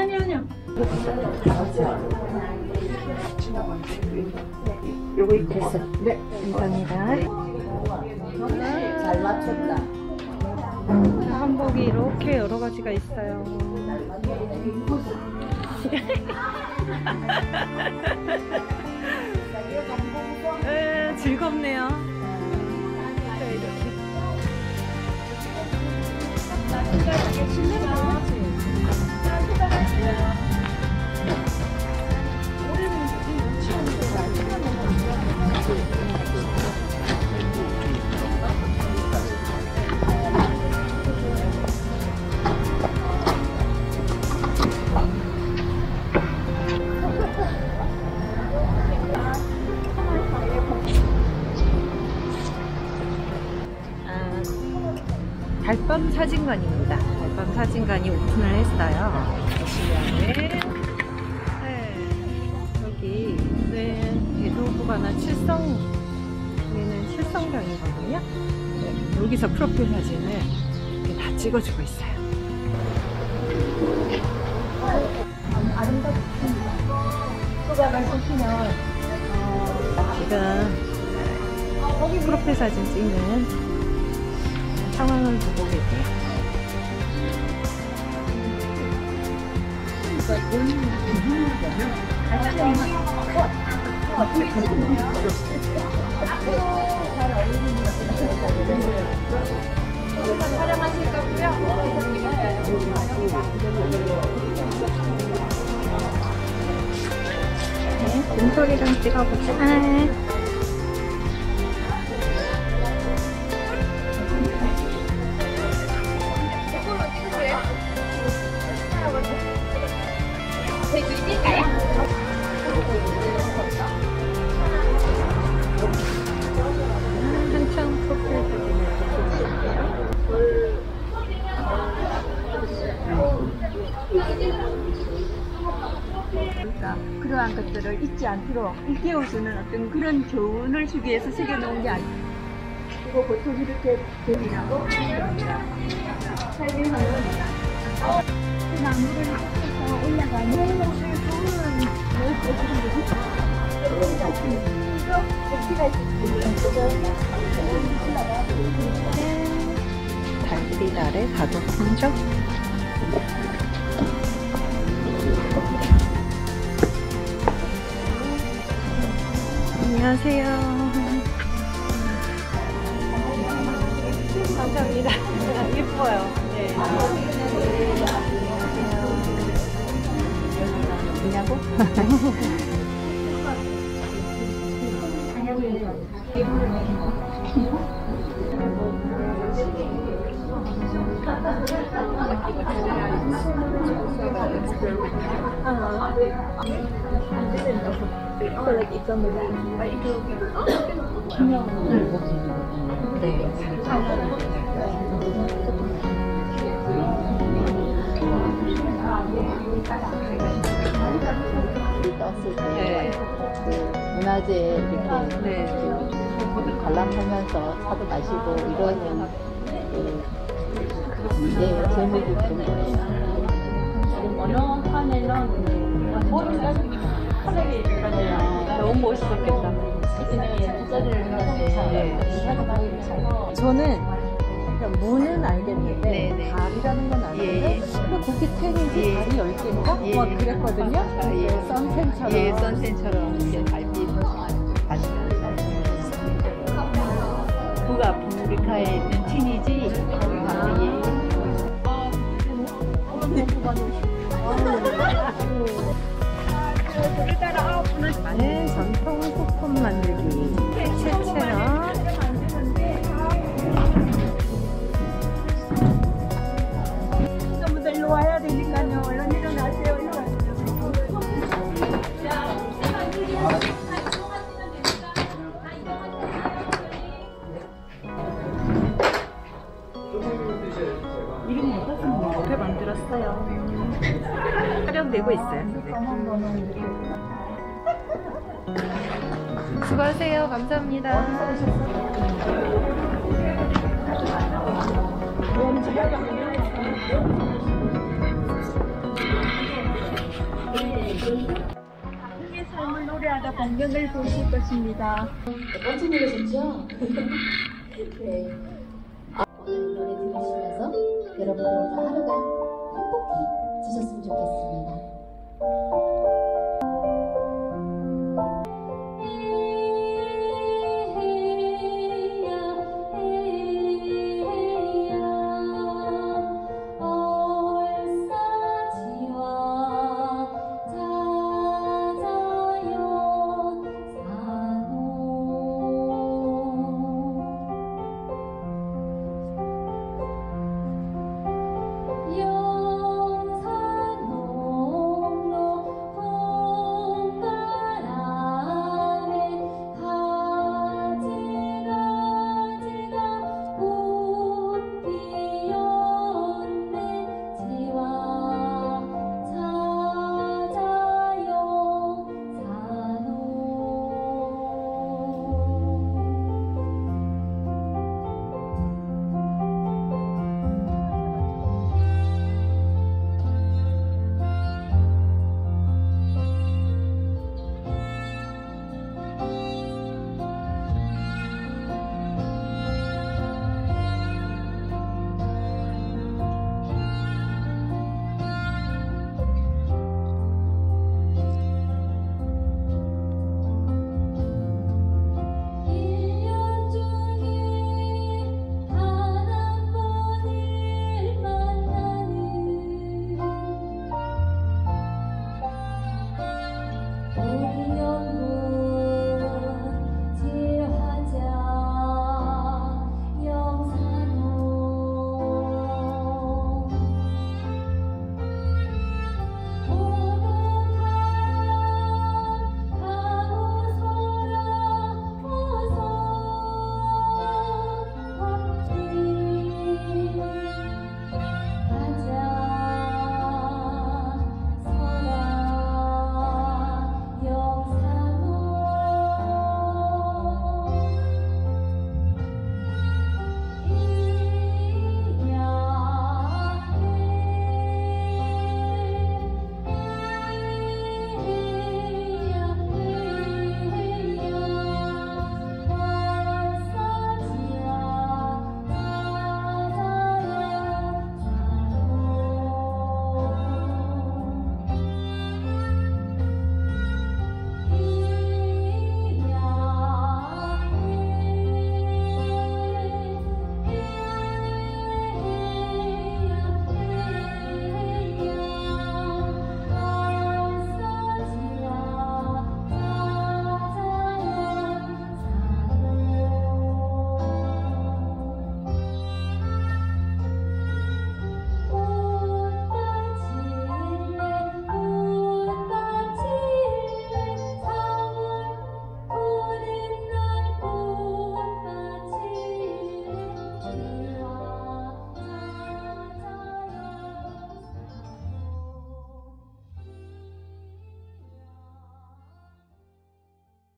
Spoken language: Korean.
네. 아니 아니 아니요. 요거 됐어. 네, 감사합니다. 잘 맞췄다. 한복이 이렇게 여러 가지가 있어요. 에, 즐겁네요. 네, 이렇게. 달밤 사진관입니다. 달밤 사진관이 오픈을 했어요. 보시면은 네, 여기 는 대도부가나 칠성 여기는 칠성병이거든요. 네, 여기서 프로필 사진을 이렇게 다 찍어주고 있어요. 지금 프로필 사진 찍는 상황을 보고 계세요. 네, 금소리랑 찍어보자. 그러니까 그러한 것들을 잊지 않도록 일깨워주는 어떤 그런 교훈을 주기 위해서 새겨놓은 게 아니에요. 그리고 보통 이렇게 되리라고 설명은 그 나무를 꺾어서 올라가는 좋은 높이가 달빛 아래 가족 안녕하세요 감사합니다 예뻐요 네. 뭐냐고? 네. 네. 그 문화재 이렇게 네. 관람하면서 차도 마시고 이러는 그 예, 그런 거예요. 너무 멋있었겠다. 저는 그냥 문은 알겠는데 네, 네. 달이라는 건 아는데 예. 근데 거기 탱인지 예. 달이 10개인가? 예. 막 그랬거든요. 아, 예. 네. 예, 이렇게 달빛 가시면서 북아프리카에 있는 틴이 지 아, 예. 네, 전통 소품 만들기. 채채랑 옆에 만들었어요. 촬영되고 있어요. 수고하세요. 감사합니다. 한국의 삶을 노래하다 복면을 보실 것입니다. 깜짝 놀라셨죠? 네. 여러분 오늘 하루가 행복해지셨으면 좋겠습니다.